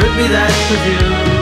could be that for you.